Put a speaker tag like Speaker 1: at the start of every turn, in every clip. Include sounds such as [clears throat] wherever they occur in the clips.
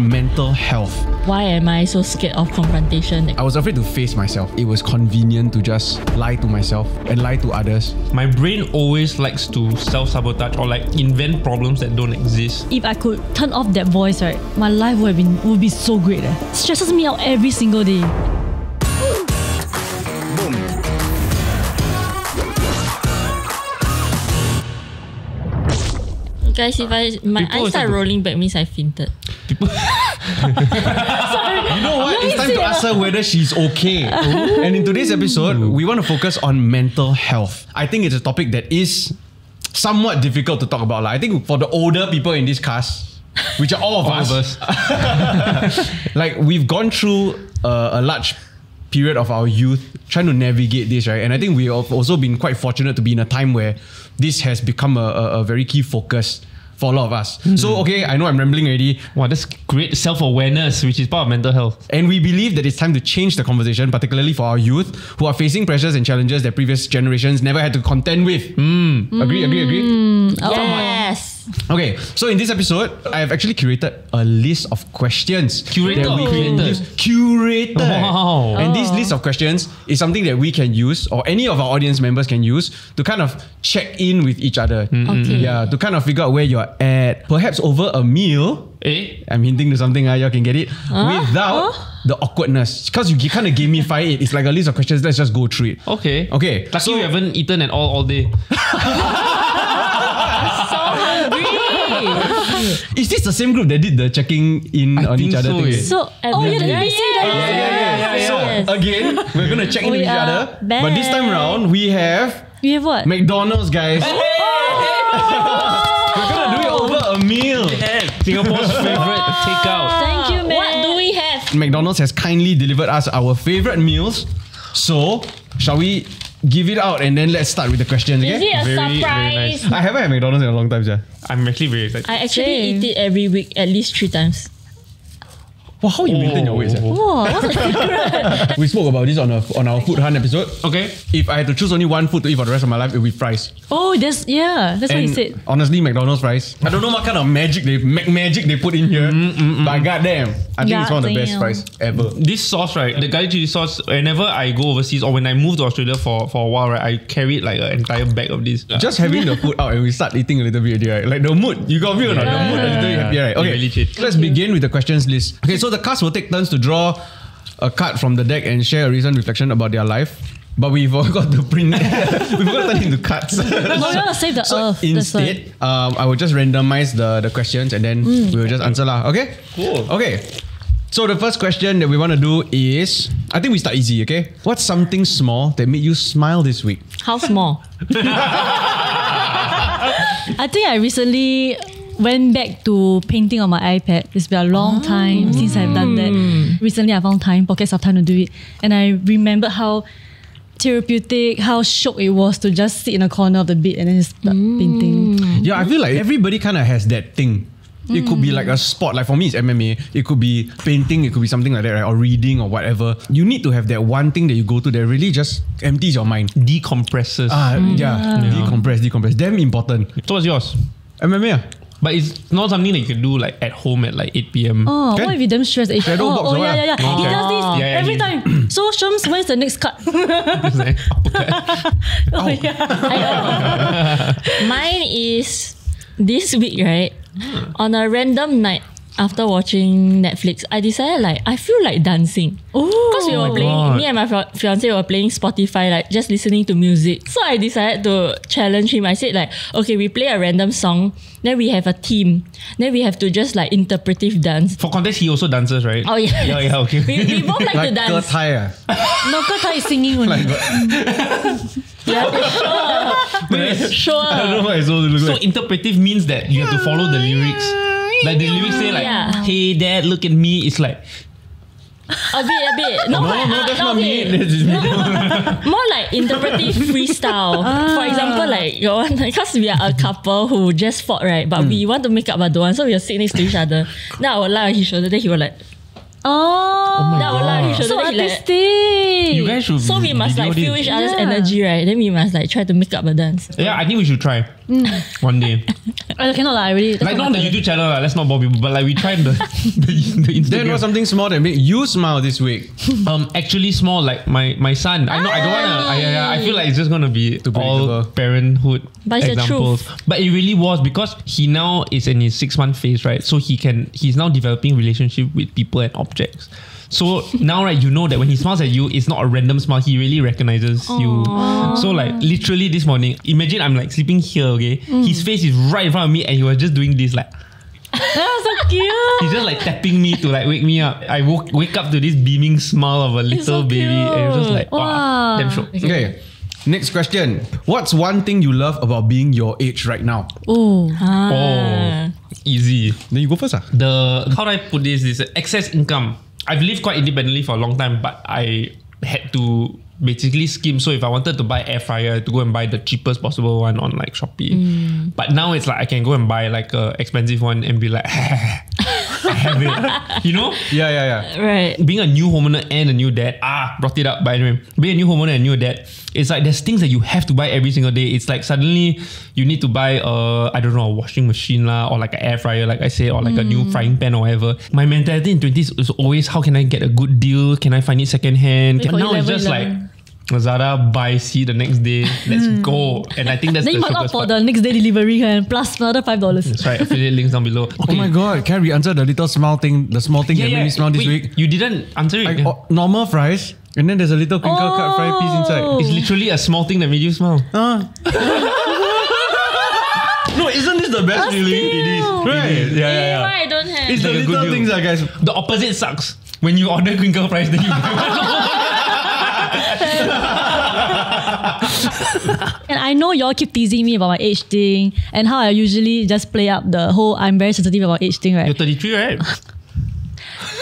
Speaker 1: mental health.
Speaker 2: Why am I so scared of confrontation?
Speaker 1: I was afraid to face myself. It was convenient to just lie to myself and lie to others.
Speaker 3: My brain always likes to self-sabotage or like invent problems that don't exist.
Speaker 4: If I could turn off that voice, right, my life would have been would be so great. Eh. Stresses me out every single day.
Speaker 2: Guys, if I my
Speaker 3: People
Speaker 2: eyes start
Speaker 3: also-
Speaker 2: rolling back means I fainted.
Speaker 3: People, [laughs] [laughs]
Speaker 1: You know what? It's time to ask her whether she's okay. [laughs] and in today's episode, we want to focus on mental health. I think it's a topic that is somewhat difficult to talk about. Like, I think for the older people in this cast, which are all of
Speaker 3: all
Speaker 1: us,
Speaker 3: of us.
Speaker 1: like we've gone through uh, a large period of our youth trying to navigate this, right? And I think we've also been quite fortunate to be in a time where this has become a, a, a very key focus for a lot of us. So, hmm. okay, I know I'm rambling already.
Speaker 3: wow, that's great self-awareness, which is part of mental health.
Speaker 1: And we believe that it's time to change the conversation, particularly for our youth who are facing pressures and challenges that previous generations never had to contend with. Hmm. Agree, agree, agree? Hmm. Oh.
Speaker 2: Yes.
Speaker 1: Okay, so in this episode, I have actually curated a list of questions.
Speaker 3: Curated
Speaker 1: that we
Speaker 3: or
Speaker 1: can
Speaker 3: created?
Speaker 1: use. Curated.
Speaker 3: Wow.
Speaker 1: And this list of questions is something that we can use, or any of our audience members can use, to kind of check in with each other.
Speaker 2: Okay.
Speaker 1: Yeah, to kind of figure out where you're at. Perhaps over a meal,
Speaker 3: Eh?
Speaker 1: I'm hinting to something, uh, y'all can get it, without the awkwardness. Because you kind of gamify it. It's like a list of questions, let's just go through it.
Speaker 3: Okay.
Speaker 1: Okay,
Speaker 3: Lucky
Speaker 1: so-
Speaker 3: you haven't eaten at all all day. [laughs]
Speaker 2: So hungry.
Speaker 1: Is this the same group that did the checking in
Speaker 3: I
Speaker 1: on
Speaker 3: think
Speaker 1: each other
Speaker 3: so,
Speaker 1: thing?
Speaker 2: so
Speaker 4: Oh, yeah,
Speaker 2: every-
Speaker 4: let me.
Speaker 1: Yeah, yeah, yeah, yeah. So again, we're gonna check in
Speaker 4: We
Speaker 1: with each
Speaker 4: are
Speaker 1: other. But this time
Speaker 4: back.
Speaker 1: round, we have
Speaker 4: we have what?
Speaker 1: McDonald's, guys. Oh! [laughs] we're gonna do it over a meal.
Speaker 3: Singapore's [laughs] favorite takeout.
Speaker 4: Thank you, man.
Speaker 2: What do we have?
Speaker 1: McDonald's has kindly delivered us our favorite meals. So, shall we give it out and then let's start with the questions,
Speaker 2: Is
Speaker 1: okay?
Speaker 2: it a
Speaker 3: Very, very
Speaker 2: surprise?
Speaker 3: nice.
Speaker 1: I haven't had McDonald's in a long time, sir.
Speaker 3: I'm actually very excited.
Speaker 2: I actually
Speaker 4: Same.
Speaker 2: eat it every week at least three times.
Speaker 1: Wow, how you oh. maintain your weight, sir?
Speaker 4: Whoa, what's the secret?
Speaker 1: We spoke about this on, a, on our food hunt episode.
Speaker 3: Okay.
Speaker 1: If I had to choose only one food to eat for the rest of my life, it would be fries.
Speaker 4: oh, that's yeah, that's what
Speaker 1: And
Speaker 4: you said.
Speaker 1: honestly, McDonald's fries. I don't know what kind of magic they Mac magic they put in here, mm, mm, mm. but goddamn, I think it's one of the best
Speaker 4: Goddamn.
Speaker 1: fries ever.
Speaker 3: This sauce, right? The garlic chili sauce. Whenever I go overseas or when I move to Australia for, for a while, right, I carried like an entire bag of this.
Speaker 1: Just having the food out and we start eating a little bit already, right? Like the mood, you got me or not? The mood a little bit happier, right? Okay,
Speaker 3: really changed.
Speaker 1: let's begin with the questions list. Okay, so the cast will take turns to draw a card from the deck and share a recent reflection about their life. But we [laughs] forgot to print. [laughs] we forgot to turn it into cards. [laughs]
Speaker 4: No, we want to save the
Speaker 1: So
Speaker 4: earth.
Speaker 1: instead, um, I will just randomize the, the questions and then we will just answer lah. Okay?
Speaker 3: Cool.
Speaker 1: Okay. So the first question that we want to do is, I think we start easy. Okay. What's something small that made you smile this week?
Speaker 2: How small?
Speaker 4: I think I recently went back to painting on my iPad. It's been a long ah. time since I've done that. Mm. Recently, I found time, pockets of time to do it, and I remembered how therapeutic, how shock it was to just sit in a corner of the bed and then just start mm. painting.
Speaker 1: Yeah, I feel like everybody kind of has that thing. It could be mm. like a sport. Like for me, it's MMA. It could be painting. It could be something like that, right? Or reading or whatever. You need to have that one thing that you go to that really just empties your mind.
Speaker 3: Decompresses.
Speaker 1: Ah, yeah. Decompress, decompress. Damn important.
Speaker 3: so what's yours?
Speaker 1: MMA. Ah.
Speaker 3: But it's not something that you can do like at home at like 8 p.m.
Speaker 4: Oh,
Speaker 1: Can?
Speaker 4: what if you damn stressed? Eh,
Speaker 1: Shadow
Speaker 4: oh,
Speaker 1: box
Speaker 4: oh
Speaker 1: or
Speaker 4: yeah, yeah, yeah. He
Speaker 3: Okay.
Speaker 4: does this
Speaker 3: Yeah, yeah,
Speaker 4: every
Speaker 3: you-
Speaker 4: time. So, Shams, when's the next cut?
Speaker 3: It's like uppercut.
Speaker 4: oh, yeah. [laughs]
Speaker 2: Mine is this week, right? On a random night after watching Netflix, I decided like I feel like dancing. Because we were
Speaker 3: my
Speaker 2: playing,
Speaker 3: God.
Speaker 2: me and my fi- fiance were playing Spotify, like just listening to music. So I decided to challenge him. I said like, okay, we play a random song, then we have a team, then we have to just like interpretive dance.
Speaker 3: For context, he also dances, right?
Speaker 2: Oh yeah,
Speaker 3: Yeah, yeah, okay.
Speaker 2: we, we both like, to dance.
Speaker 1: Thai. ah.
Speaker 4: No, Kata is singing only. [laughs]
Speaker 2: Yeah, sure, sure.
Speaker 1: I don't know what it's supposed to look
Speaker 3: So
Speaker 1: like.
Speaker 3: interpretive means that you have to follow the lyrics. Like the lyrics say like,
Speaker 2: Yeah.
Speaker 3: "Hey dad, look at me." It's like
Speaker 2: A bit, a bit. No,
Speaker 1: No,
Speaker 2: but,
Speaker 1: no,
Speaker 2: uh,
Speaker 1: that's not me.
Speaker 2: okay.
Speaker 1: This is me.
Speaker 2: More like interpretive [laughs] freestyle. For example, like your one, because we are a couple who just fought, right? But we want to make up but don't want, so we will sit next to each other. Now I will lie on his shoulder, then he will like,
Speaker 4: Oh,
Speaker 2: then I will lie on his
Speaker 4: so
Speaker 2: then like.
Speaker 4: artistic.
Speaker 3: you guys should.
Speaker 2: So we must
Speaker 3: video
Speaker 2: like feel
Speaker 3: this.
Speaker 2: each other's
Speaker 4: Yeah.
Speaker 2: energy, right? Then we must like try to make up a dance.
Speaker 3: Yeah, I think we should try
Speaker 2: Mm.
Speaker 3: one day. [laughs]
Speaker 4: I cannot lah. I really that's
Speaker 3: Like
Speaker 4: not
Speaker 3: not on the. YouTube channel, lah, let's not bore people, but like we tried the, [laughs] the, the
Speaker 1: Then
Speaker 3: Instagram.
Speaker 1: what's something small that made you smile this week? [laughs]
Speaker 3: um actually small like my my son. I know I don't wanna I, I, I feel like it's just gonna be
Speaker 1: Too
Speaker 3: all parenthood
Speaker 2: But
Speaker 3: examples. But it really was because he now is in his six month phase, right? So he can he's now developing relationship with people and objects. So now right, you know that when he smiles at you, it's not a random smile. He really recognizes you. So like literally this morning, imagine I'm like sleeping here, okay? His face is right in front of me, and he was just doing this like.
Speaker 4: That's so cute.
Speaker 3: He's just like tapping me to like wake me up. I woke wake up to this beaming smile of a little
Speaker 2: so
Speaker 3: baby, and it was just like wow,
Speaker 4: Wow.
Speaker 3: damn shock.
Speaker 1: Okay. Next question. What's one thing you love about being your age right now?
Speaker 4: Oh.
Speaker 2: Ah.
Speaker 3: Oh, easy.
Speaker 1: Then you go first. Ah.
Speaker 3: The how do I put this? Is excess income. I've lived quite independently for a long time, but I had to basically scheme. So if I wanted to buy air fryer, to go and buy the cheapest possible one on like Shopee. But now it's like I can go and buy like a expensive one and be like, I [laughs] [laughs] have it. You know?
Speaker 1: Yeah, yeah, yeah.
Speaker 2: Right.
Speaker 3: being a new homeowner and a new dad, ah, brought it up. by the way. being a new homeowner and a new dad, it's like there's things that you have to buy every single day. It's like suddenly you need to buy a, I don't know, a washing machine lah, or like an air fryer, like I say, or like a new frying pan or whatever. My mentality in 20s is always how can I get a good deal? Can I find it second hand? Can, now it's just
Speaker 4: 11.
Speaker 3: like Lazada buy, see the next day, let's go. And I think that's
Speaker 4: Then
Speaker 3: the
Speaker 4: you might opt for
Speaker 3: part.
Speaker 4: the next day delivery kan, plus another five dollars.
Speaker 3: That's right, affiliate links down below.
Speaker 1: Oh my god, can we answer the little small thing, the small thing
Speaker 3: Yeah,
Speaker 1: that
Speaker 3: yeah.
Speaker 1: made me smile this week?
Speaker 3: You didn't answer it.
Speaker 1: Like, oh, normal fries, and then there's a little crinkle cut fry piece inside.
Speaker 4: Oh.
Speaker 3: It's literally a small thing that made you smile.
Speaker 1: Ah. [laughs] no, isn't this the best feeling? It is. Right.
Speaker 3: Yeah, yeah,
Speaker 2: Eh,
Speaker 3: yeah.
Speaker 2: Why I don't have?
Speaker 1: It's the
Speaker 3: like a good
Speaker 1: little things, ah, guys.
Speaker 3: The opposite sucks. When you order crinkle fries, then you [laughs] [laughs]
Speaker 4: And I know y'all keep teasing me about my age thing and how I usually just play up the whole I'm very sensitive about age thing, right?
Speaker 3: You're 33, right?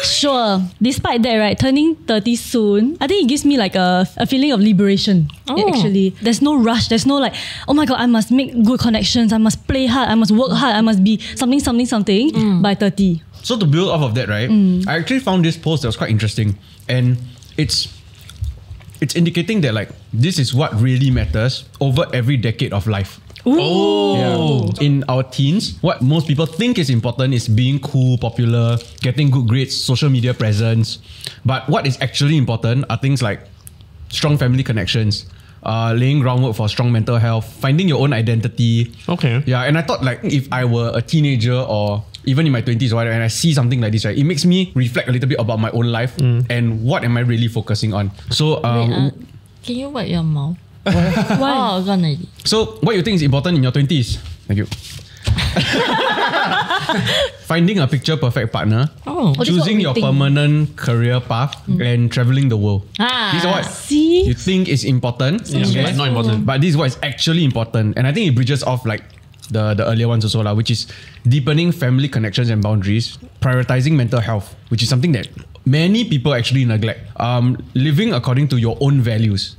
Speaker 4: Sure. Despite that, right, turning 30 soon, I think it gives me like a, a feeling of liberation.
Speaker 2: Oh.
Speaker 4: Actually, there's no rush. There's no like, oh my god, I must make good connections. I must play hard. I must work hard. I must be something, something, something mm. by 30.
Speaker 1: So to build off of that, right? Mm. I actually found this post that was quite interesting, and it's it's indicating that like this is what really matters over every decade of life.
Speaker 3: Oh.
Speaker 1: In our teens, what most people think is important is being cool, popular, getting good grades, social media presence. But what is actually important are things like strong family connections, uh, laying groundwork for strong mental health, finding your own identity.
Speaker 3: Okay.
Speaker 1: Yeah, and I thought like if I were a teenager or even in my 20s or whatever, and I see something like this, right, it makes me reflect a little bit about my own life and what am I really focusing on. So, um,
Speaker 2: Wait, ah, can you wipe your mouth? [laughs]
Speaker 4: Why?
Speaker 2: Oh,
Speaker 1: so what you think is important in your 20s? Thank you. [laughs] Finding a picture perfect partner,
Speaker 2: Oh.
Speaker 4: this is what
Speaker 1: choosing your
Speaker 4: think.
Speaker 1: permanent career path, and traveling the world.
Speaker 2: Ah.
Speaker 1: These are what
Speaker 4: See?
Speaker 1: you think is important,
Speaker 3: Yeah, but not important.
Speaker 1: But this is what is actually important, and I think it bridges off like the the earlier ones also lah, which is deepening family connections and boundaries, prioritizing mental health, which is something that many people actually neglect. Um, living according to your own values.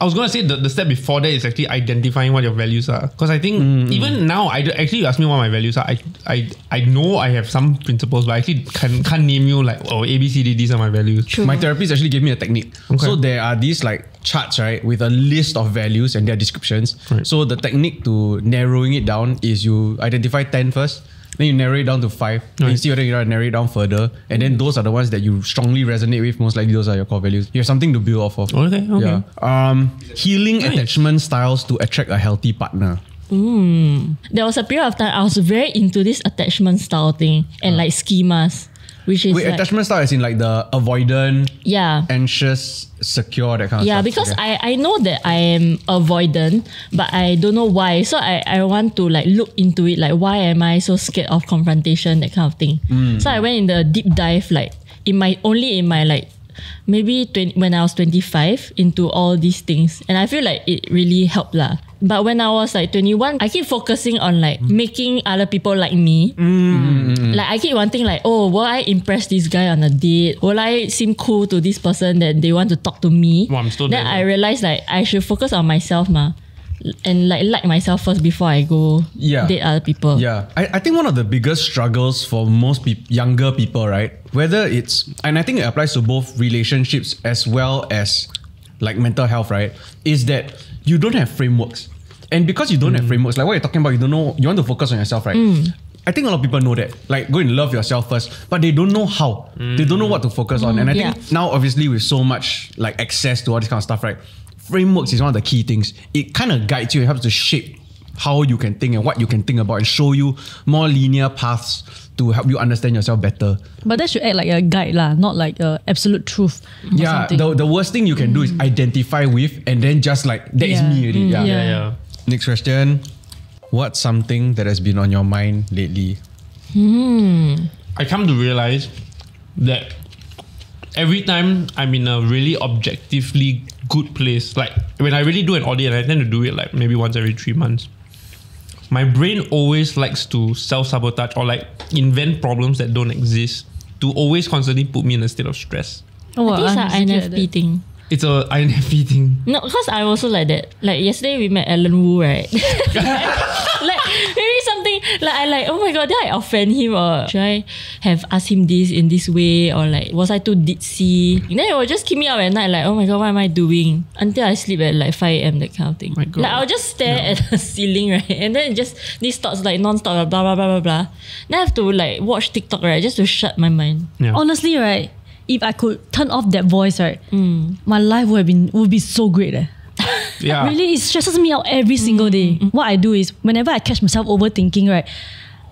Speaker 3: I was gonna say the, the step before that is actually identifying what your values are. Because I think mm, mm, mm. even now, I do- actually you ask me what my values are. I I I know I have some principles, but I actually can can't name you like oh A B C D. These are my values.
Speaker 1: My therapist actually gave me a technique.
Speaker 3: Okay.
Speaker 1: So there are these like charts, right, with a list of values and their descriptions.
Speaker 3: Right.
Speaker 1: So the technique to narrowing it down is you identify 10 first, then you narrow it down to five. Then you
Speaker 3: Right.
Speaker 1: see whether you want to narrow it down further. And then those are the ones that you strongly resonate with. Most likely those are your core values. You have something to build off of.
Speaker 3: Okay, okay.
Speaker 1: Yeah. Um, healing attachment styles to attract a healthy partner.
Speaker 2: There was a period of time I was very into this attachment style thing and like schemas, which is
Speaker 1: Wait,
Speaker 2: like,
Speaker 1: attachment style is in like the avoidant,
Speaker 2: yeah.
Speaker 1: anxious, secure, that kind of
Speaker 2: Yeah,
Speaker 1: stuff.
Speaker 2: because
Speaker 1: Okay.
Speaker 2: I, I know that I am avoidant, but I don't know why. So I, I want to like look into it, like why am I so scared of confrontation, that kind of thing. Mm. So I went in the deep dive, like in my only in my like maybe 20, when I was 25 into all these things. And I feel like it really helped lah. But when I was like 21, I keep focusing on like mm. making other people like me. Mm. Mm-hmm. Like I keep wanting like, oh, will I impress this guy on a date? Will I seem cool to this person that they want to talk to me?
Speaker 3: Still
Speaker 2: then
Speaker 3: there.
Speaker 2: I realized like I should focus on myself ma. And like like myself first before I go
Speaker 1: Yeah.
Speaker 2: date other people.
Speaker 1: Yeah, I, I think one of the biggest struggles for most peop- younger people, right? Whether it's, and I think it applies to both relationships as well as like mental health, right? Is that you don't have frameworks. And because you don't have mm. frameworks, like what you're talking about, you don't know, you want to focus on yourself, right? Mm. I think a lot of people know that. Like, go and love yourself first, but they don't know how. They don't know mm. what to focus on. And I think
Speaker 2: Yeah.
Speaker 1: now, obviously, with so much like access to all this kind of stuff, right? Frameworks is one of the key things. It kind of guides you, it helps to shape how you can think and what you can think about and show you more linear paths to help you understand yourself better.
Speaker 4: But that should act like a guide, lah, not like a absolute truth.
Speaker 1: Yeah,
Speaker 4: something.
Speaker 1: the, the worst thing you can do is identify with and then just like, that is
Speaker 4: Yeah.
Speaker 1: me already. Yeah.
Speaker 3: Yeah, yeah.
Speaker 1: Next question. What's something that has been on your mind lately? Hmm.
Speaker 3: I come to realize that every time I'm in a really objectively good place, like when I really do an audit, and I tend to do it like maybe once every three months, my brain always likes to self sabotage or like invent problems that don't exist to always constantly put me in a state of stress.
Speaker 4: Oh,
Speaker 2: I think it's
Speaker 4: I'm
Speaker 2: an
Speaker 4: exactly
Speaker 2: INFP thing.
Speaker 3: It's a [laughs] INFP thing.
Speaker 2: No, because I also like that. Like yesterday we met Alan Wu, right? [laughs] [laughs] like maybe something [laughs] like I like, oh my god, did I offend him or should I have asked him this in this way or like was I too ditzy? And then it will just keep me up at night, like, oh my god, what am I doing? Until I sleep at like 5 a.m. that kind of thing.
Speaker 3: My God.
Speaker 2: Like I'll just stare at the [laughs] ceiling, right? And then just these thoughts like non-stop, blah blah blah blah blah. Then I have to like watch TikTok, right? Just to shut my mind.
Speaker 3: Yeah.
Speaker 4: Honestly, right, if I could turn off that voice, right, my life would have been would be so great. Eh.
Speaker 3: Yeah.
Speaker 4: Really, it stresses me out every single day. Mm-hmm. What I do is whenever I catch myself overthinking, right,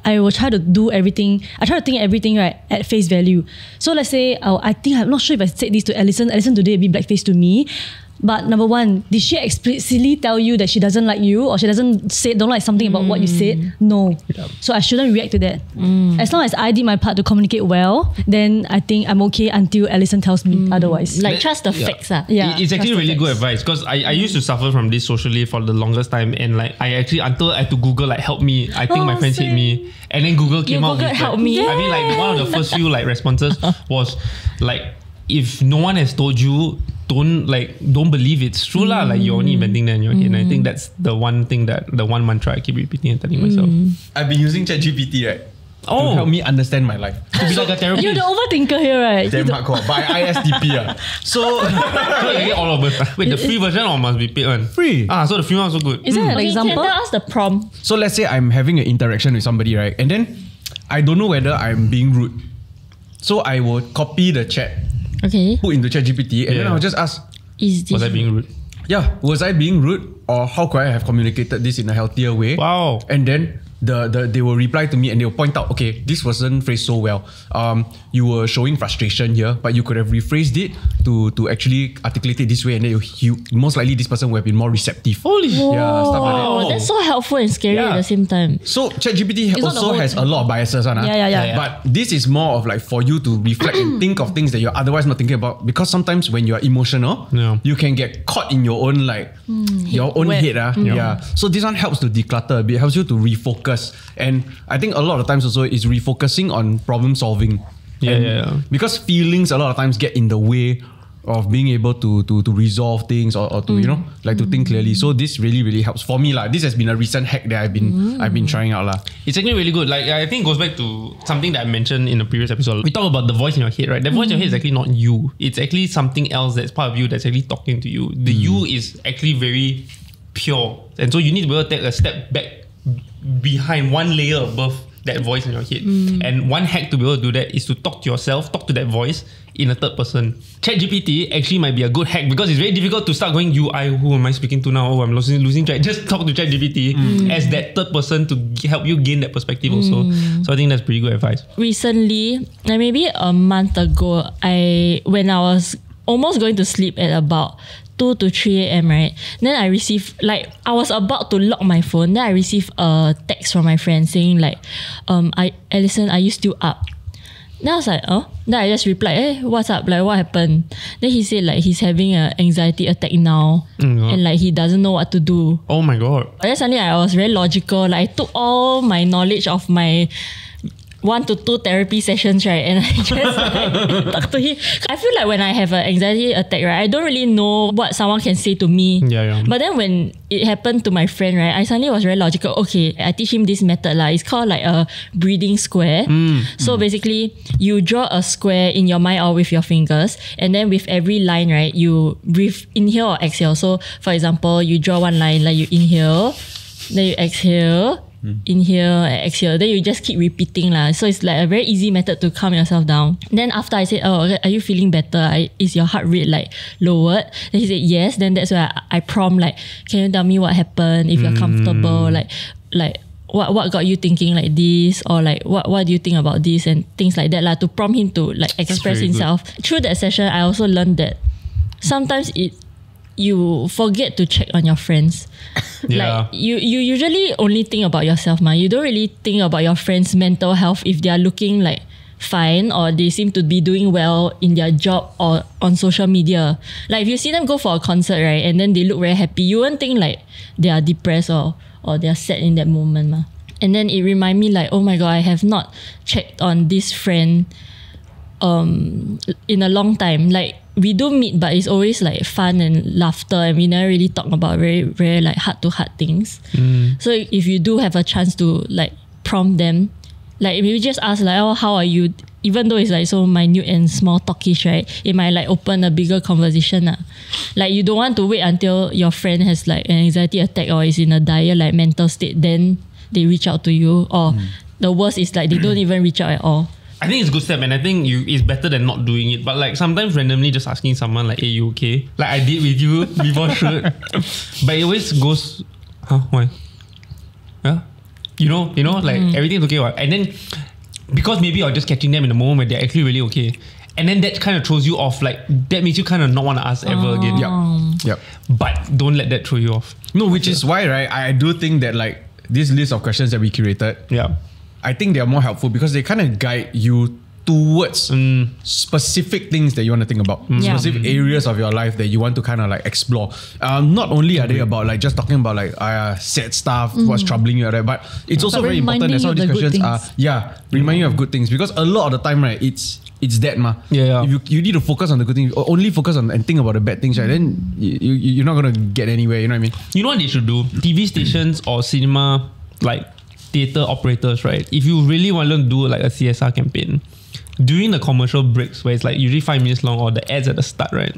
Speaker 4: I will try to do everything. I try to think everything right at face value. So let's say oh, I think I'm not sure if I said this to Alison. Alison today a bit blackface to me. But number one, did she explicitly tell you that she doesn't like you or she doesn't say don't like something about what you said? Mm. No. So I shouldn't react to that. Mm. As long as I did my part to communicate well, then I think I'm okay until Alison tells me mm. otherwise.
Speaker 2: Like trust the
Speaker 3: yeah.
Speaker 2: facts, ah.
Speaker 4: yeah,
Speaker 3: it's actually really good advice because I, I used to suffer from this socially for the longest time and like I actually until I had to Google like help me I think my
Speaker 4: Oh,
Speaker 3: friends hate me and then Google came out
Speaker 2: Googled
Speaker 3: with
Speaker 2: help
Speaker 3: like,
Speaker 2: me?
Speaker 3: I mean like one of the first few like responses [laughs] was like if no one has told you don't like don't believe it's true lah like you're only inventing that in your head and I think that's the one thing that the one mantra I keep repeating and telling myself
Speaker 1: I've been using ChatGPT, right?
Speaker 3: Oh.
Speaker 1: To help me understand my life.
Speaker 3: to be like a therapist
Speaker 4: You're the overthinker here, right?
Speaker 1: Damn hardcore. By ISTP. [laughs] ah. So, [laughs]
Speaker 3: so all of us wait the free version or must be paid one
Speaker 1: Free.
Speaker 3: ah so the free one also good
Speaker 4: Is there an
Speaker 2: Okay,
Speaker 4: example?
Speaker 2: Can tell us the prompt?
Speaker 1: so let's say I'm having an interaction with somebody, right? And then I don't know whether I'm being rude. So I will copy the chat,
Speaker 2: Okay.
Speaker 1: put into ChatGPT, and then
Speaker 3: Yeah.
Speaker 1: I'll just ask,
Speaker 2: Is this
Speaker 3: was I being rude
Speaker 1: yeah, was I being rude or how could I have communicated this in a healthier way?
Speaker 3: Wow.
Speaker 1: And then the, the they will reply to me and they'll point out, okay, this wasn't phrased so well. Um, you were showing frustration here, but you could have rephrased it to to actually articulate it this way, and then you, you most likely this person would have been more receptive.
Speaker 3: holy
Speaker 1: Yeah, stuff like that.
Speaker 2: Oh, that's so helpful and scary at the same time.
Speaker 1: So ChatGPT
Speaker 4: It's
Speaker 1: also
Speaker 4: the whole
Speaker 1: has a lot of biases on
Speaker 4: Yeah, yeah, yeah. Yeah.
Speaker 1: But this is more of like for you to reflect and [clears throat] think of things that you're otherwise not thinking about. Because sometimes when you're emotional,
Speaker 3: Yeah.
Speaker 1: you can get caught in your own like your own
Speaker 2: Web.
Speaker 1: head. ah. Yeah. So this one helps to declutter a bit, helps you to refocus. And I think a lot of times also is refocusing on problem solving.
Speaker 3: Yeah, yeah, yeah.
Speaker 1: Because feelings a lot of times get in the way of being able to to to resolve things or, or to you mm. know like to think clearly. So this really really helps for me lah. This has been a recent hack that I've been mm. I've been trying out lah.
Speaker 3: It's actually really good. Like I think it goes back to something that I mentioned in the previous episode. We talk about the voice in your head, right? The voice in your head is mm. actually not you. It's actually something else that's part of you that's actually talking to you. The you is actually very pure. And so you need to be able to take a step back behind one layer above that voice in your head. Mm. And one hack to be able to do that is to talk to yourself, talk to that voice in a third person. ChatGPT actually might be a good hack because it's very difficult to start going, you, I, who am I speaking to now? Oh, I'm losing, losing track. Just talk to ChatGPT mm. as that third person to help you gain that perspective also. Mm. So I think that's pretty good advice.
Speaker 2: Recently, like maybe a month ago, I when I was almost going to sleep at about 2 to 3 a.m. right? Then I received like I was about to lock my phone. Then I received a text from my friend saying like um I Alison are you still up? Then I was like oh. Then I just replied hey what's up? Like what happened? Then he said like he's having an anxiety attack now
Speaker 3: Mm,
Speaker 2: and like he doesn't know what to do.
Speaker 3: Oh my god.
Speaker 2: but then suddenly I was very logical. Like I took all my knowledge of my one to two therapy sessions, right? And I [laughs] just like, talk to him. I feel like when I have an anxiety attack, right, I don't really know what someone can say to me.
Speaker 3: Yeah, yeah.
Speaker 2: But then when it happened to my friend, right, I suddenly was very logical. Okay, I teach him this method. Like, it's called like a breathing square. Mm, mm. So basically, you draw a square in your mind or with your fingers. And then with every line, right, you breathe, inhale or exhale. So for example, you draw one line, like you inhale, then you exhale, inhale, and exhale. Then you just keep repeating lah. So it's like a very easy method to calm yourself down. Then after I said, "Oh, are you feeling better? I, is your heart rate like lowered?" Then he said, "Yes." Then that's why I, I prompt like, "Can you tell me what happened? If you're comfortable, like, like." What what got you thinking like this or like what what do you think about this and things like that lah to prompt him to like express
Speaker 1: very good.
Speaker 2: himself. Through that session, I also learned that sometimes it you forget to check on your friends. [laughs]
Speaker 3: Yeah.
Speaker 2: Like you you usually only think about yourself, ma. You don't really think about your friends' mental health if they are looking like fine or they seem to be doing well in their job or on social media. Like if you see them go for a concert, right, and then they look very happy, you won't think like they are depressed or or they are sad in that moment, ma. And then it remind me like, oh my god, I have not checked on this friend um in a long time. Like we do meet, but it's always like fun and laughter, and we never really talk about very very like heart to heart things. Mm. So if you do have a chance to like prompt them, like if you just ask like, oh, how are you? Even though it's like so minute and small talkish, right? It might like open a bigger conversation. lah. Like you don't want to wait until your friend has like an anxiety attack or is in a dire like mental state, then they reach out to you. Or mm. the worst is like they don't even reach out at all.
Speaker 3: I think it's a good step, and I think you it's better than not doing it. But like sometimes randomly just asking someone like, "Hey, you okay?" Like I did with you [laughs] before shoot, but it always goes, "Huh? Why? Yeah, you know, you know, like mm. everything's okay, what? And then because maybe you're just catching them in the moment where they're actually really okay, and then that kind of throws you off. Like that makes you kind of not want to ask ever again. Oh.
Speaker 1: Yep. Yep.
Speaker 3: But don't let that throw you off.
Speaker 1: No, which is why, right? I do think that like this list of questions that we curated,
Speaker 3: Yeah.
Speaker 1: I think they are more helpful because they kind of guide you towards specific things that you want to think about,
Speaker 2: Yeah.
Speaker 1: specific areas of your life that you want to kind of like explore. Um, not only are they about like just talking about like uh, sad stuff, what's troubling you, right? But it's also
Speaker 4: But
Speaker 1: very important that some of these
Speaker 4: of the good
Speaker 1: questions are yeah, reminding you of good things because a lot of the time, right, it's it's that ma.
Speaker 3: Yeah, yeah.
Speaker 1: If you, you need to focus on the good things, or only focus on and think about the bad things, right? Then you, you you're not gonna get anywhere. You know what I mean?
Speaker 3: You know what they should do? TV stations or cinema, like theater operators, right? If you really want to do like a CSR campaign, during the commercial breaks, where it's like usually five minutes long, or the ads at the start, right?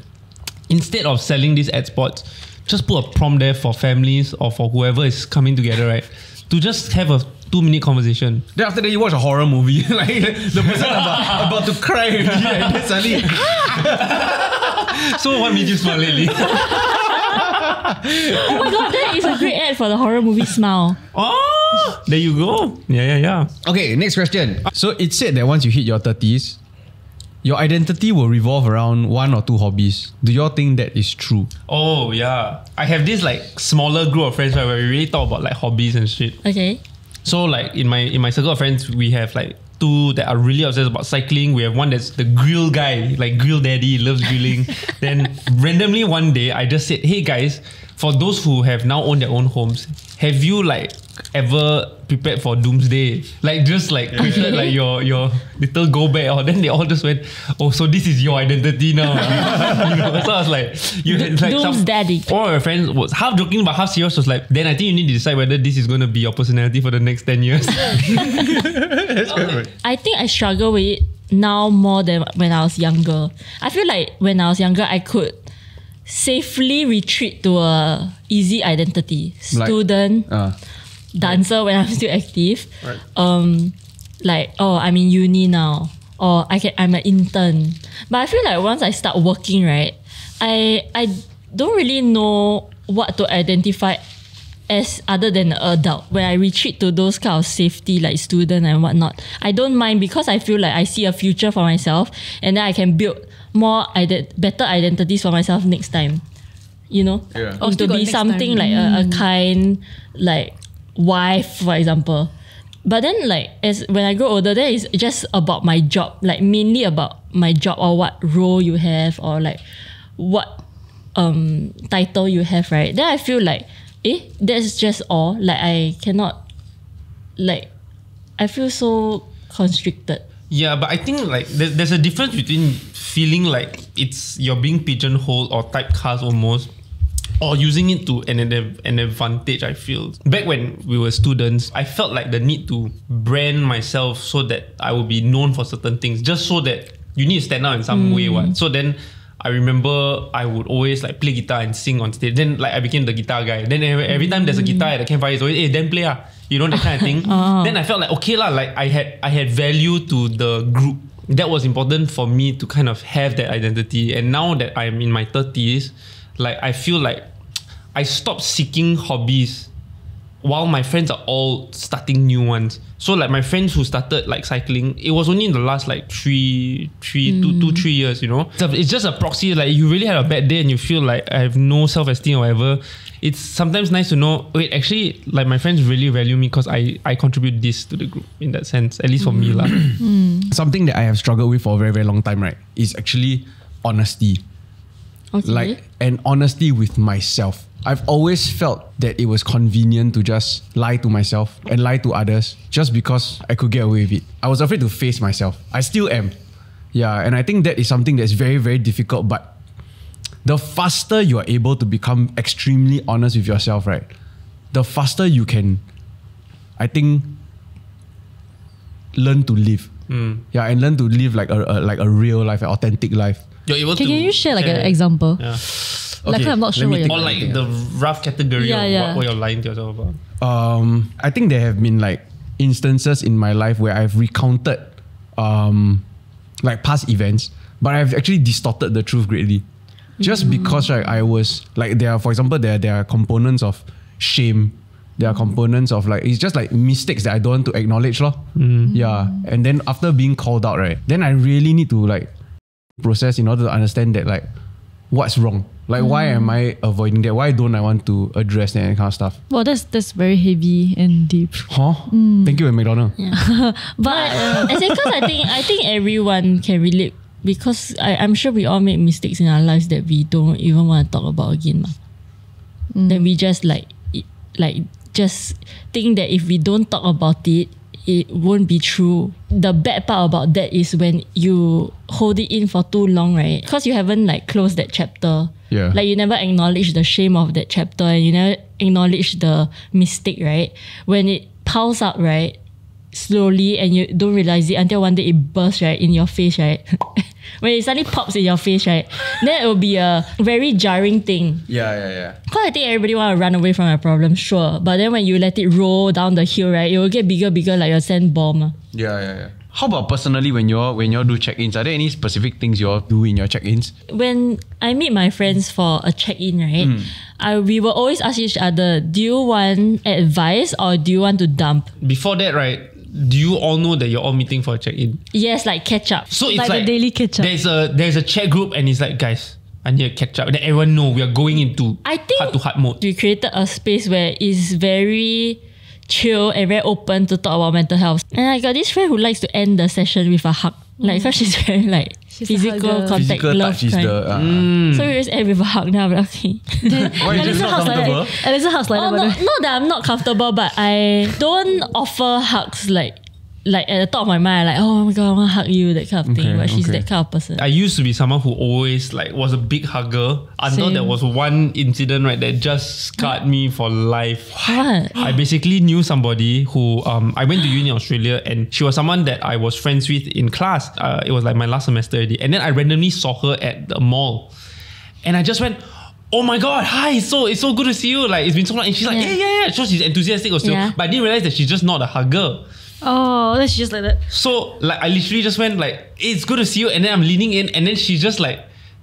Speaker 3: Instead of selling these ad spots, just put a prompt there for families or for whoever is coming together, right? To just have a two minute conversation.
Speaker 1: Then after that, you watch a horror movie, [laughs] like the person about, about to cry, and then suddenly, [laughs] [laughs]
Speaker 3: So what made you smile lately?
Speaker 2: Oh my god, that is a great ad for the horror movie Smile.
Speaker 3: oh, there you go. Yeah, yeah, yeah.
Speaker 1: Okay, next question. So it said that once you hit your 30s, your identity will revolve around one or two hobbies. Do you all think that is true?
Speaker 3: Oh yeah. I have this like smaller group of friends right, where we really talk about like hobbies and shit.
Speaker 2: Okay.
Speaker 3: So like in my in my circle of friends, we have like two that are really obsessed about cycling. We have one that's the grill guy, like grill daddy, loves grilling. [laughs] then randomly one day, I just said, "Hey guys, for those who have now owned their own homes, have you like ever prepared for doomsday? Like just like created like your your little go back?" Or then they all just went, "Oh, so this is your identity now." [laughs] you know? So I was like, "You had like
Speaker 2: Doom's
Speaker 3: some
Speaker 2: daddy.
Speaker 3: all our friends was half joking but half serious was like then I think you need to decide whether this is going to be your personality for the next 10 years [laughs]
Speaker 2: I think I struggle with it now more than when I was younger. I feel like when I was younger, I could safely retreat to a easy identity.
Speaker 1: Like-
Speaker 2: Student,
Speaker 1: Uh,
Speaker 2: dancer when I'm still active.
Speaker 1: Right.
Speaker 2: Um, like oh, I'm in uni now, or I can I'm an intern. But I feel like once I start working, right, I I don't really know what to identify as other than an adult. When I retreat to those kind of safety like student and whatnot, I don't mind because I feel like I see a future for myself, and then I can build more ident- better identities for myself next time. You know,
Speaker 1: Yeah.
Speaker 2: or to be something
Speaker 4: time.
Speaker 2: like a, a kind like wife, for example. But then like as when I grow older, then it's just about my job, like mainly about my job or what role you have or like what um title you have, right? Then I feel like, eh, that's just all. Like I cannot like I feel so constricted.
Speaker 3: Yeah, but I think like there, there's a difference between feeling like it's you're being pigeonholed or typecast almost, or using it to an an an advantage. I feel back when we were students, I felt like the need to brand myself so that I would be known for certain things, just so that you need to stand out in some way. Hmm. What? So then. I remember I would always like play guitar and sing on stage. Then like I became the guitar guy. Then every, every time there's a hmm. guitar at the campfire, it's always hey then play ah. You know that kind of thing. [laughs] Uh-huh. Then I felt like okay lah. Like I had I had value to the group. That was important for me to kind of have that identity. And now that I'm in my thirties, like I feel like I stopped seeking hobbies while my friends are all starting new ones. So like my friends who started like cycling, it was only in the last like three, three, two, two, mm. three years, you know. So it's just a proxy. Like you really had a bad day and you feel like I have no self esteem or whatever. It's sometimes nice to know. Wait, actually, like my friends really value me because I I contribute this to the group in that sense. At least for me mm. lah. [coughs] Mm.
Speaker 1: Something that I have struggled with for a very very long time, right, is actually honesty.
Speaker 2: Okay.
Speaker 1: like and honesty with myself. I've always felt that it was convenient to just lie to myself and lie to others just because I could get away with it. I was afraid to face myself. I still am. Yeah, and I think that is something that's very, very difficult. But the faster you are able to become extremely honest with yourself, right? The faster you can, I think, learn to live. Hmm. Yeah, and learn to live like a, a like a real life, an authentic life.
Speaker 3: You're able
Speaker 4: Can,
Speaker 3: to
Speaker 4: can you share like an example?
Speaker 3: Yeah.
Speaker 4: Like I'm not
Speaker 1: let
Speaker 4: sure
Speaker 1: me
Speaker 4: what you're
Speaker 1: think
Speaker 3: Or like
Speaker 1: something.
Speaker 3: the rough category
Speaker 4: Yeah,
Speaker 3: of
Speaker 4: yeah.
Speaker 3: What, what you're lying to yourself about.
Speaker 1: um, I think there have been like instances in my life where I've recounted um, like past events, but I've actually distorted the truth greatly. Just because right, I was like there are, for example, there there are components of shame. There are components of like it's just like mistakes that I don't want to acknowledge, lor. Yeah, and then after being called out, right, then I really need to like process in order to understand that like what's wrong. Like why am I avoiding that? Why don't I want to address that kind of stuff?
Speaker 4: Well, that's that's very heavy and deep.
Speaker 1: Huh? Mm. Thank you, eh, McDonald. [laughs]
Speaker 2: But uh, as cause I think I think everyone can relate because I, I'm sure we all make mistakes in our lives that we don't even want to talk about again. mah. Mm. Then we just like like just think that if we don't talk about it, it won't be true. The bad part about that is when you hold it in for too long, right? Because you haven't like closed that chapter.
Speaker 1: Yeah.
Speaker 2: Like you never acknowledge the shame of that chapter and you never acknowledge the mistake, right? When it piles up, right? Slowly and you don't realize it until one day it bursts right in your face, right? [laughs] when it suddenly pops in your face, right? Then it will be a very jarring thing.
Speaker 1: Yeah, yeah, yeah.
Speaker 2: Because I think everybody want to run away from a problem, sure. But then when you let it roll down the hill, right, it will get bigger, bigger like a sand bomb. ah.
Speaker 1: Yeah, yeah, yeah. How about personally when you're when you do check-ins? Are there any specific things you all do in your check-ins?
Speaker 2: When I meet my friends for a check-in, right, I, we will always ask each other, do you want advice or do you want to dump?
Speaker 3: Before that, right? Do you all know that you're all meeting for a check-in?
Speaker 2: Yes, like catch up.
Speaker 3: So it's
Speaker 4: Like
Speaker 3: like,
Speaker 4: the daily catch-up.
Speaker 3: There's a there's a chat group and it's like guys, I need a catch up. Then everyone know we are going into
Speaker 2: I think
Speaker 3: heart to heart mode.
Speaker 2: we created a space where it's very chill and very open to talk about mental health. And I got this friend who likes to end the session with a hug. Like, mm. because she's very like
Speaker 4: She's
Speaker 2: physical
Speaker 4: hugger.
Speaker 2: contact
Speaker 1: Physical
Speaker 2: love
Speaker 1: touch is
Speaker 2: kind.
Speaker 1: the. Uh,
Speaker 3: Mm.
Speaker 2: So we just end with a hug. Now I'm like, okay. [laughs]
Speaker 1: Why is it
Speaker 4: Alisa
Speaker 1: not
Speaker 4: hugs like
Speaker 1: comfortable?
Speaker 4: that. Alisa hugs like
Speaker 2: oh,
Speaker 4: that. by
Speaker 2: no, not that I'm not comfortable, but I don't offer hugs like like at the top of my mind, like, oh my god, I want to hug you, that kind of thing.
Speaker 1: Okay,
Speaker 2: But she's
Speaker 1: okay.
Speaker 2: that kind of person.
Speaker 3: I used to be someone who always like was a big hugger until
Speaker 2: Same.
Speaker 3: there was one incident right that just scarred me for life.
Speaker 2: what?
Speaker 3: I basically knew somebody who um, I went to uni in Australia and she was someone that I was friends with in class. Uh, it was like my last semester already. And then I randomly saw her at the mall. And I just went, Oh my god, hi, it's so it's so good to see you. Like it's been so long. And she's like,
Speaker 2: Yeah.
Speaker 3: Yeah, yeah, yeah. So she's enthusiastic also.
Speaker 2: Yeah.
Speaker 3: But I didn't realize that she's just not a hugger.
Speaker 4: Oh, then she's just like that.
Speaker 3: So like I literally just went like, hey, it's good to see you, and then I'm leaning in, and then she's just like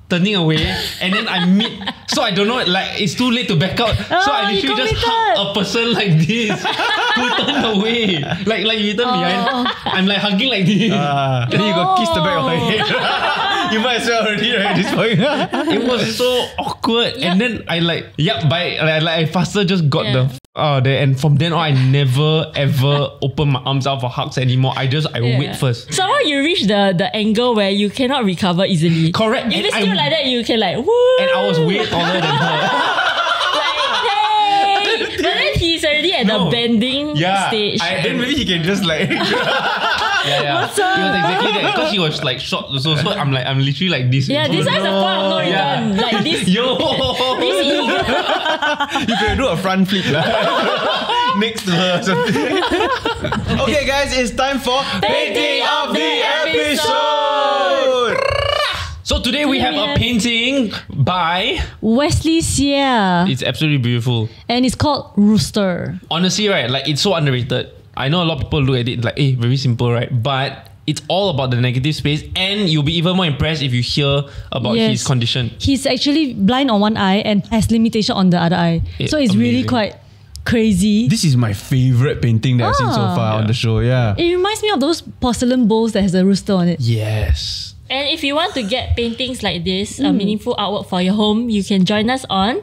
Speaker 3: turning away, and then I meet. So I don't know, like it's too late to back out. oh, so
Speaker 4: Oh,
Speaker 3: I
Speaker 4: you
Speaker 3: literally just hug a person like this [laughs] who turned away, like like you turn behind. I'm like hugging like this.
Speaker 1: Ah, then you got kiss the back of her head. [laughs] you might as well already, right? At this point.
Speaker 3: it was so awkward, and then I like, yep, by like, like I faster just got
Speaker 2: Yeah.
Speaker 3: the. Uh, out there and from then on I never ever [laughs] open my arms out for hugs anymore. I just I
Speaker 2: Yeah.
Speaker 3: wait first.
Speaker 2: Somehow you reach the the angle where you cannot recover easily.
Speaker 3: Correct.
Speaker 2: If it's still like that, you can like woo.
Speaker 3: And I was way [laughs] taller than her.
Speaker 2: like, hey. [laughs] But then he's already at
Speaker 3: No.
Speaker 2: the bending
Speaker 3: Yeah,
Speaker 2: stage.
Speaker 3: I-
Speaker 1: then maybe he can just like.
Speaker 3: Yeah, yeah. It was exactly that because he was like short. So, so I'm like, I'm literally like this.
Speaker 2: Yeah, this is the point of no return.
Speaker 3: Yeah.
Speaker 2: Like this. [laughs]
Speaker 3: Yo.
Speaker 2: this [laughs] eagle.
Speaker 1: you can do a front flip lah. [laughs] next to her. something. okay, guys, it's time for painting of the episode.
Speaker 3: So today we have a painting by.
Speaker 4: Wesley Xia.
Speaker 3: It's absolutely beautiful.
Speaker 4: and it's called Rooster.
Speaker 3: Honestly, right, like it's so underrated. I know a lot of people look at it like, hey, very simple, right? But it's all about the negative space, and you'll be even more impressed if you hear about his condition.
Speaker 4: He's actually blind on one eye and has limitation on the other eye.
Speaker 3: Eh,
Speaker 4: so it's really quite crazy.
Speaker 1: This is my favorite painting that I've seen so
Speaker 4: Ah.
Speaker 1: far on the show. Yeah.
Speaker 4: it reminds me of those porcelain bowls that has a rooster on it.
Speaker 3: Yes.
Speaker 2: And if you want to get paintings like this, a meaningful artwork for your home, you can join us on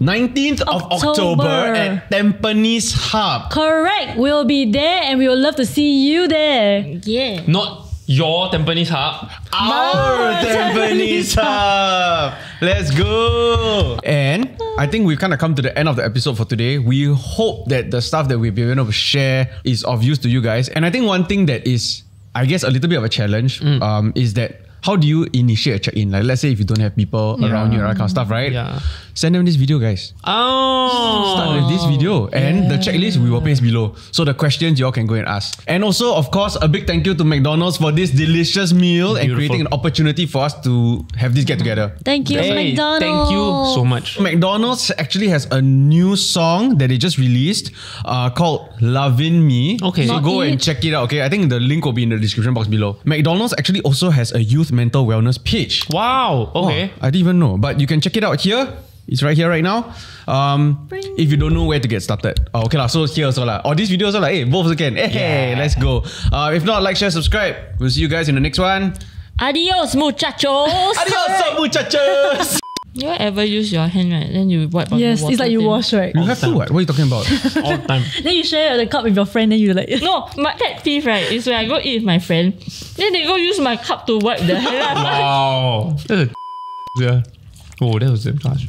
Speaker 1: 19th of October,
Speaker 4: October.
Speaker 1: at Tampines Hub.
Speaker 4: Correct. We'll be there and we would love to see you there.
Speaker 2: yeah.
Speaker 3: Not your Tampines Hub.
Speaker 1: Our Tampines Hub. Let's go. And I think we've kind of come to the end of the episode for today. We hope that the stuff that we've been able to share is of use to you guys. And I think one thing that is, I guess, a little bit of a challenge um, is that how do you initiate a check-in? Like, let's say if you don't have people around you, that kind of stuff, right?
Speaker 3: Yeah.
Speaker 1: Send them this video, guys.
Speaker 3: Oh.
Speaker 1: Start with this video and the checklist we will paste below. So the questions you all can go and ask. And also, of course, a big thank you to McDonald's for this delicious meal and creating an opportunity for us to have this get together.
Speaker 4: Thank you,
Speaker 3: Hey,
Speaker 4: McDonald's.
Speaker 3: thank you so much.
Speaker 1: McDonald's actually has a new song that they just released uh, called Lovin' Me.
Speaker 3: Okay.
Speaker 1: So
Speaker 4: Not
Speaker 1: go and check it out. Okay. I think the link will be in the description box below. McDonald's actually also has a youth mental wellness page.
Speaker 3: Wow. Okay.
Speaker 1: Oh, I didn't even know, but you can check it out here. It's right here right now. Um, if you don't know where to get started, oh, okay lah. So here also lah. Or this video also lah. Hey, both also can. Hey,
Speaker 3: Yeah.
Speaker 1: let's go. Uh, if not, like, share, subscribe. We'll see you guys in the next one.
Speaker 2: Adios, muchachos.
Speaker 1: Adios, muchachos. [laughs]
Speaker 2: You ever use your hand, right? Then you wipe on
Speaker 4: Yes,
Speaker 2: the
Speaker 4: it's like you
Speaker 2: thing.
Speaker 4: wash, right?
Speaker 1: you have to what? What are you talking about? [laughs]
Speaker 3: All the time.
Speaker 4: Then you share the cup with your friend, then you like.
Speaker 2: No, my pet peeve, right, is when I go eat with my friend, then they go use my cup to wipe the hand. I'm like,
Speaker 3: Wow. That's a [laughs] yeah. Oh, that was damn harsh.